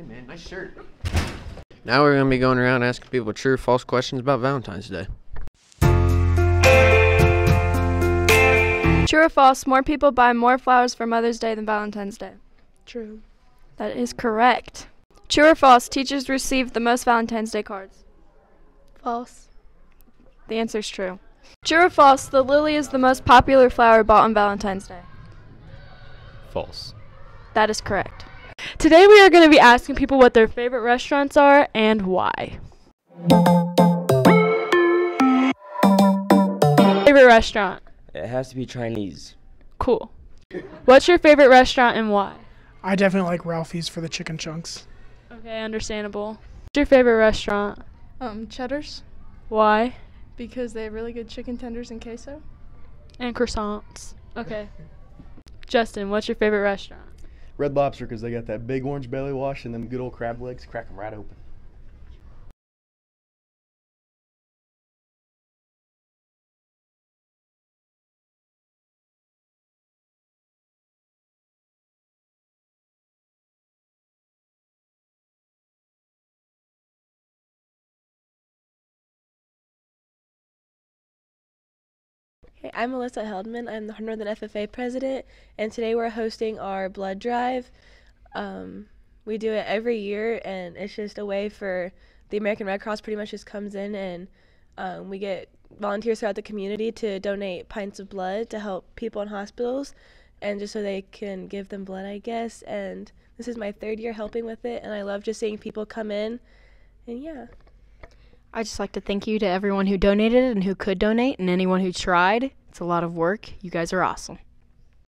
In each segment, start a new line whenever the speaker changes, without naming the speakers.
Hey man, nice shirt. Now we're gonna be going around asking people true or false questions about Valentine's Day.
True or false? More people buy more flowers for Mother's Day than Valentine's Day.
True.
That is correct. True or false? Teachers receive the most Valentine's Day cards.
False.
The answer is true. True or false? The lily is the most popular flower bought on Valentine's Day.
False.
That is correct.
Today we are going to be asking people what their favorite restaurants are and why. Favorite restaurant?
It has to be Chinese.
Cool. What's your favorite restaurant and why?
I definitely like Ralphie's for the chicken chunks.
Okay, understandable. What's your favorite restaurant?
Um, Cheddar's
Why?
because they have really good chicken tenders and queso.
And croissants. Okay. Justin, what's your favorite restaurant?
Red Lobster because they got that big orange belly wash and them good old crab legs. Crack them right open.
Hey, I'm Melissa Heldman. I'm the Northern FFA president, and today we're hosting our blood drive. Um, we do it every year, and it's just a way for the American Red Cross pretty much just comes in and um, we get volunteers throughout the community to donate pints of blood to help people in hospitals, and just so they can give them blood, I guess. And this is my third year helping with it, and I love just seeing people come in, and yeah.
I'd just like to thank you to everyone who donated and who could donate and anyone who tried. It's a lot of work. You guys are awesome.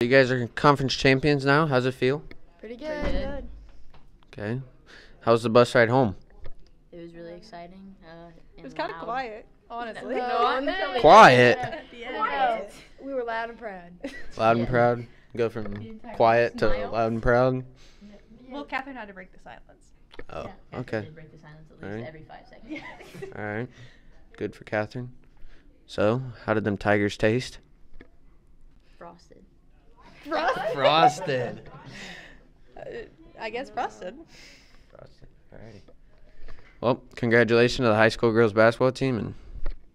You guys are conference champions now. How's it feel?
Pretty good.
Okay. How's the bus ride home?
It was really exciting. Uh,
It was kind of quiet, honestly.
Quiet.
We were loud and proud.
Loud and proud. Go from quiet to loud and proud.
Well, Catherine had to break the silence.
Oh,
Yeah,
okay.
did break the silence at least
Alright.
every five seconds.
All right. Good for Catherine. So, how did them tigers taste?
Frosted.
Frosted.
Uh, I guess frosted.
Frosted. Alrighty. Well, congratulations to the high school girls basketball team and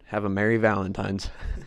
have a merry Valentine's.